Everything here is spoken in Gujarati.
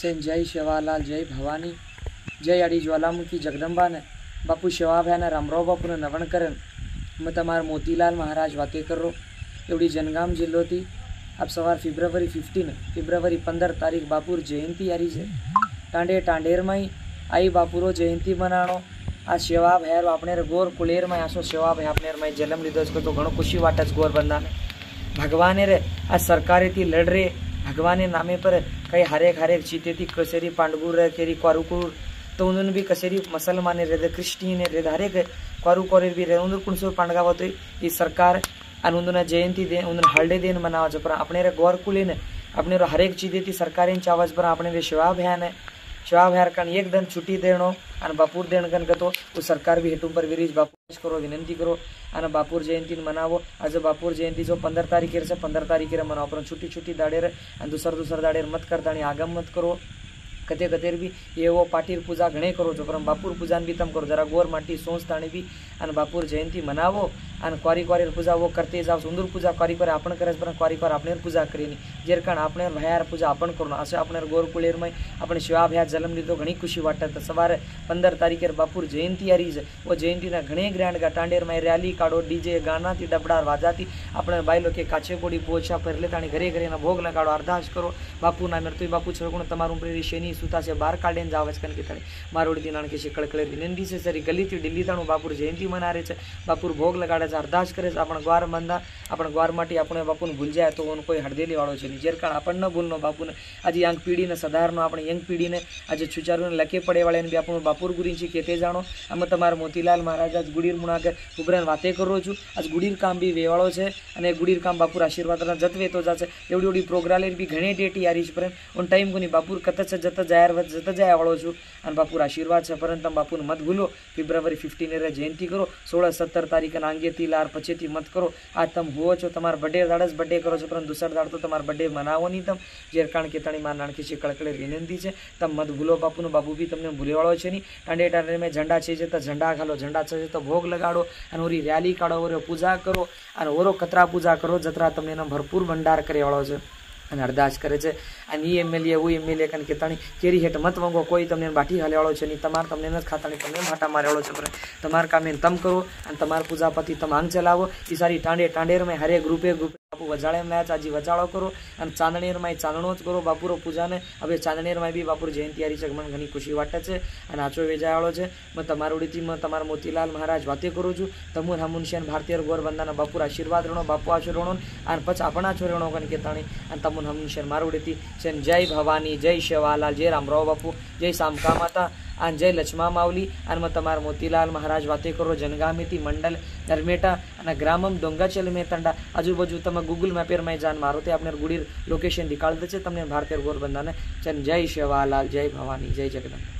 સેન જય શિવાલાલ જય ભવાની જય અડી જ્વાલામુખી જગદંબાને બાપુ શિવાભાઈને રામરાવ બાપુને નવણ કરે મેં તમારા મોતીલાલ મહારાજ વાતે કરો એવડી જનગામ જિલ્લોથી આપ સવાર ફેબ્રુઆરી ફિફ્ટીન ફેબ્રુઆરી પંદર તારીખ બાપુર જયંતિ આરી છે ટાંડે ટાંડેરમાં આઈ બાપુરો જયંતિ મનાણો આ સેવા ભેર આપણે ગોર કુલેરમાં આસો સેવા ભાઈ આપણે જન્મ લીધો છે તો ઘણો ખુશી વાટે છે ગોર બંધાને ભગવાને રે આ સરકારેથી લડ રે भगवान नामे पर कई हरेक हरेक चीते थी कसेरी पांडगुर केरी क्वारुकुर तो उन्होंने भी कसेरी मुसलमान रेद क्रिस्टीन रेद हरेक क्वारुकोर भी रेद उन्होंने कुणसुर पांडगा तो ये सरकार અને ઉંદુના જયંતિ દિન ઉંદુના હળદે દિન મનાવે છે પણ આપણે ગોરકુલીને આપણે હરેક ચીજેથી સરકારી ચાવજ પર આપણે સેવા ભયાને સેવા અભિયાન કણ એકદમ છૂટી દેણો અને બાપુર દેણ કન ગતો. તો સરકાર બી હેતુ પર વિરીજ બાપુ કરો, વિનંતી કરો અને બાપુર જયંતિ મનાવો. આજે બાપુર જયંતિ જો પંદર તારીખે છે પંદર તારીખે મનાવો પણ છૂટી છૂટી દાડે રે અને દુસર દુસર દાડે મત કરતા આગમ મત કરો. કતે કતેર બી એવો પાટીર પૂજા ઘણે કરો. છો પરમ બાપુર પૂજાને બી તમે કરો. જરા ગોર માટી સોંસ તાણી બી અને બાપુર જયંતિ મનાવો. અને ક્વારી ક્વારી પૂજા વો કરતે જાવ, સુંદર પૂજા ક્વારી ક્વારી આપણે કરે પણ ક્વારી ક્વાર આપણે પૂજા કરીને જેર કારણ આપણે ભયાર પૂજા આપણે કરો આશે આપણે ગોર કુલેરમાં આપણે શિવા ભયા જન્મ લીધો, ઘણી ખુશી વાટે તો સવારે પંદર તારીખે બાપુર જયંતિ આરી છે. ઓ જયંતિના ઘણે ગ્રાન્ડ ગા ટાંડેરમાં રેલી કાઢો, ડીજે ગાનાથી ડબડા વાજાથી આપણે બાયલો કે કાચે બોડી પોછા પર લેતાણી ઘરે ઘરે ભોગ લગાડો અરદાસ કરો. બાપુ ના મરતું બાપુ છોકરું તમારું પ્રેરી શેની સુતા છે બહાર કાઢીને જાવ છે કે તાણી મારોડી નાણ કે છે કળકળે વિનંતી છે, સરી ગલીથી દિલ્હી તાણું બાપુર જયંતિ મનારે છે. બાપુર ભોગ લગાડે છે અરદાસ કરે છે. આપણા ગ્વાર બંધા આપણા ગ્વાર માટે આપણે બાપુને ભૂલ જાય તો ઓન કોઈ હળદેલી વાળો છે નહીં. જેરકાળ આપણને ભૂલનો બાપુને. આજે યંગ પેઢીને સધારનો આપણે યંગ પેઢીને આજે છુચારુને લખે પડે વાળાને બી આપણું બાપુર ગુરી છે કે તે જાણો. અમે તમારા મોતીલાલ મહારાજ, આજ ગુડીર મુણાગર ઉભરાને વાતે કરું છું. આજ ગુડીર કામ બી વેવાળો છે અને ગુડીર કામ બાપુર આશીર્વાદના જતવે તો જાશે. એવડી એવડી પ્રોગ્રાલેર બી ઘણી ડેટી આરી છે પરંતુ ઓન ટાઈમ કોની બાપુર કત છે, જત જાય જત જાય વાળો છું અને બાપુર આશીર્વાદ છે. પરંતુ બાપુને મત ભૂલો. ફેબ્રુઆરી ફિફ્ટીન જયંતિ કરો. સોળ સત્તર તારીખના આંગેથી લાર, પછીથી મત કરો. આ તમે હોવો છો, તમારા બર્થડે દાડ જ બર્થડે કરો છો, પરંતુ દુસર દાડ તો તમારા બર્થડે મનાવો નહીં તમે. જે કારણ કે તણી માં નાણકી છે, કળકળે વિનંતી છે, તમે મત ભૂલો બાપુનું બાપુ બી તમને ભૂલેવાળો છે નહીં. ટાંડે ટાંડે મેં ઝંડા છે તો ઝંડા ખાલો, ઝંડા છે તો ભોગ લગાડો, અને ઓરી રેલી કાઢો, ઓરો પૂજા કરો, અને ઓરો કતરા પૂજા કરો, જતરા તમને એનો ભરપૂર ભંડાર કરેવાળો છે. અને અરદાસ કરે છે. અને ઈ એમએલએ એવું એમએલએ કારણ કે તણી કેરી હેઠ મત માંગો કોઈ તમને બાટી હાલેવાળો છે નહીં, તમારે તમને નથી ખાતાની તમને માટા મારેવાળો છે. પણ તમારે કામે તમ કરો અને તમારા પૂજાપતિ તમે આંગ ચલાવો. એ સારી ટાંડે ટાંડેરમાં હરે ગ્રુપે ગ્રુપે બાપુ વજાળે લાયા ચાજી વજાળો કરો અને ચાંદણેરમાં ચાંદણો જ કરો. બાપુરો પૂજાને હવે ચાંદણેરમાં બી બાપુર જયંતિ હારી છે. મને ઘણી ખુશી વાટે છે અને આચો વેજાવાળો છે. મેં તમારા ઉડીથી મેં તમારા મોતીલાલ મહારાજ વાતે કરું છું. તમુન હમુનશિયાન ભારતીય ગોરબંદાના બાપુર આશીર્વાદ રણો, બાપુ આશીર્વાદ અને પછી આપણા છો રણો કન કેતાણી. અને તમુન હમુનશિયાન મારુડીથી છે જય ભવાની, જય શિવાલાલ, જય રામરાવ બાપુ, જય સામકા માતા અને જય લક્ષ્મા માવલી અને મેં તમારા મોતીલાલ મહારાજ વાતે કરો જનગામીથી મંડલ, નરમેટા અને ગ્રામમ ડોંગાચલ મેતંડા. આજુબાજુ તમે ગૂગલ મેપેરમાં જાન મારો તે આપણે ગુડીર લોકેશન નીકાળ દે છે. તમને ભારતીય ગોરબંદાને જય શેવાલાલ, જય ભવાની, જય જગદંબ.